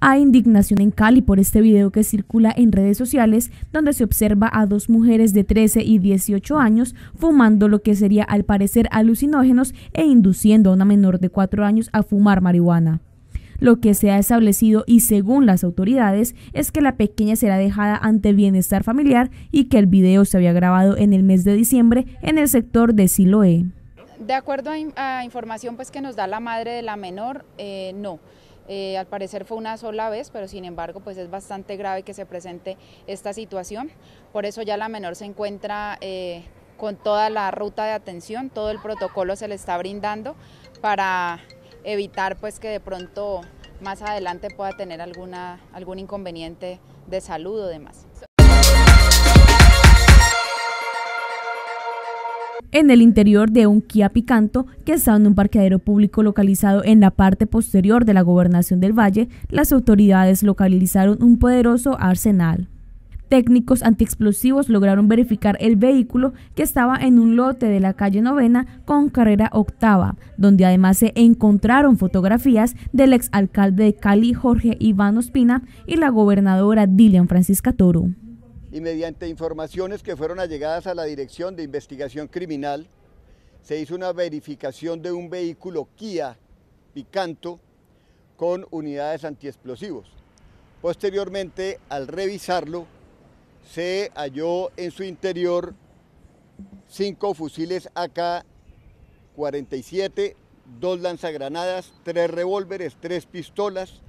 Hay indignación en Cali por este video que circula en redes sociales donde se observa a dos mujeres de 13 y 18 años fumando lo que sería al parecer alucinógenos e induciendo a una menor de 4 años a fumar marihuana. Lo que se ha establecido y según las autoridades es que la pequeña será dejada ante bienestar familiar y que el video se había grabado en el mes de diciembre en el sector de Siloé. De acuerdo a, información pues, que nos da la madre de la menor, eh, no. Eh, al parecer fue una sola vez, pero sin embargo pues es bastante grave que se presente esta situación. Por eso ya la menor se encuentra eh, con toda la ruta de atención, todo el protocolo se le está brindando para evitar pues que de pronto más adelante pueda tener algún inconveniente de salud o demás. En el interior de un Kia Picanto que está en un parqueadero público localizado en la parte posterior de la gobernación del Valle, las autoridades localizaron un poderoso arsenal. Técnicos antiexplosivos lograron verificar el vehículo que estaba en un lote de la calle Novena con carrera octava, donde además se encontraron fotografías del exalcalde de Cali Jorge Iván Ospina y la gobernadora Dilian Francisca Toro y mediante informaciones que fueron allegadas a la Dirección de Investigación Criminal, se hizo una verificación de un vehículo Kia Picanto con unidades antiexplosivos. Posteriormente, al revisarlo, se halló en su interior cinco fusiles AK-47, dos lanzagranadas, tres revólveres, tres pistolas,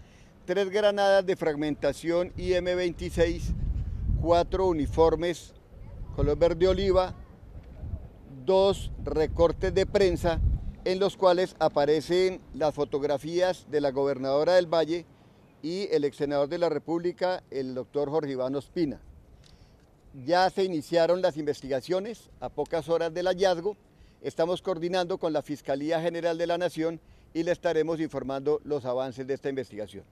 tres granadas de fragmentación IM-26, cuatro uniformes color verde oliva, dos recortes de prensa en los cuales aparecen las fotografías de la gobernadora del Valle y el ex senador de la República, el doctor Jorge Iván Ospina. Ya se iniciaron las investigaciones a pocas horas del hallazgo. Estamos coordinando con la Fiscalía General de la Nación y le estaremos informando los avances de esta investigación.